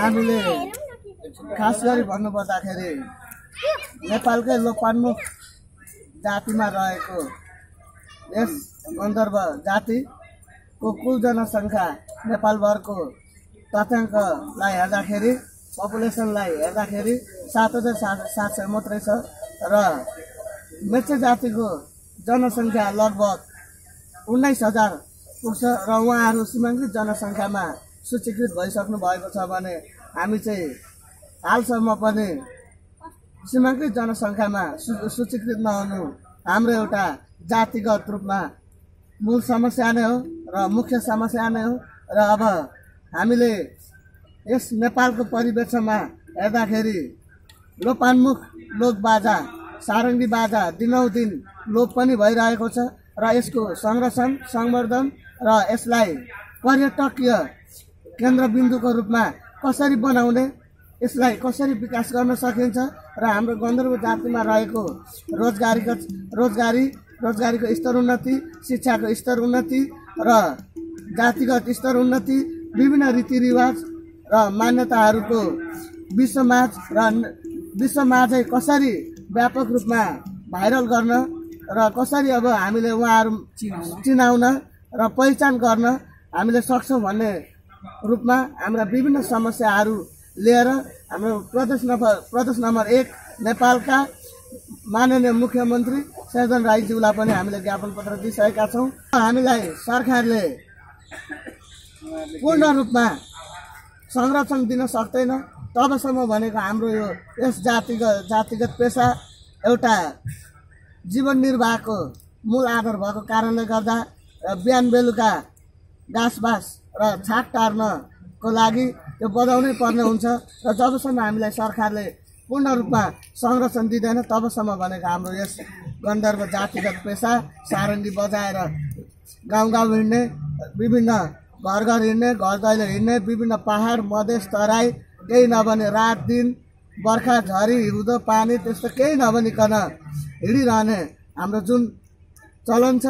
हामीले खास गरी भन्नुपर्दाखेरि नेपालकै लोकपान्मुख जातिमा रहेको यस गन्धर्व जातिको कुल जनसङ्ख्या नेपालभरको तथ्याङ्कलाई हेर्दाखेरि पपुलेसनलाई हेर्दाखेरि सात हजार सात सात सय मात्रै छ र मेचे जातिको जनसङ्ख्या लगभग उन्नाइस हजार पुग्छ र उहाँहरू सीमाङ्कित जनसङ्ख्यामा सूचीकृत भइसक्नु भएको छ भने हामी चाहिँ हालसम्म पनि सीमाङ्कित जनसङ्ख्यामा सू सूचीकृत नहुनु हाम्रो एउटा जातिगत रूपमा मूल समस्या नै हो र मुख्य समस्या नै हो र अब हामीले यस नेपालको परिवेशमा हेर्दाखेरि लोपान्मुख लोक बाजा सारङ्गी बाजा दिनौदिन लोप पनि भइरहेको छ र यसको संरक्षण संवर्धन र यसलाई पर्यटकीय केन्द्रबिन्दुको रूपमा कसरी बनाउने यसलाई कसरी विकास गर्न सकिन्छ र हाम्रो गन्धर्व जातिमा रहेको रोजगारीको रोजगारी रोजगारीको स्तर उन्नति शिक्षाको स्तर उन्नति र जातिगत स्तर उन्नति विभिन्न रीतिरिवाज र मान्यताहरूको विश्वमाझ र विश्वमाझै कसरी व्यापक रूपमा भाइरल गर्न र कसरी अब हामीले उहाँहरू चिनाउन र पहिचान गर्न हामीले सक्छौँ भन्ने रूपमा हाम्रा विभिन्न समस्याहरू लिएर हाम्रो प्रदेश नम्बर प्रदेश नम्बर एक नेपालका माननीय मुख्यमन्त्री सैदन राईज्यूलाई पनि हामीले ज्ञापन पत्र दिइसकेका छौँ। हामीलाई सरकारले पूर्ण रूपमा संरक्षण दिन सक्दैन। तबसम्म भनेको हाम्रो यो यस जातिगत जातिगत पेसा एउटा जीवन निर्वाहको मूल आधार भएको कारणले गर्दा बिहान बेलुका घाँसबास र छाक टार्नको लागि त्यो बजाउनै पर्ने हुन्छ र जबसम्म हामीलाई सरकारले पूर्ण रूपमा संरक्षण दिँदैन तबसम्म भनेको हाम्रो यस गन्धर्व जातिगत पेसा सारङ्गी बजाएर गाउँ गाउँ हिँड्ने विभिन्न घर घर हिँड्ने घर दैलो हिँड्ने विभिन्न पहाड मधेस तराई केही नभने रात दिन बर्खा झरी हिउँदो पानी त्यस्तो केही नभनिकन हिँडिरहने हाम्रो जुन चलन छ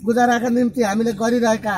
गुजाराका निम्ति हामीले गरिरहेका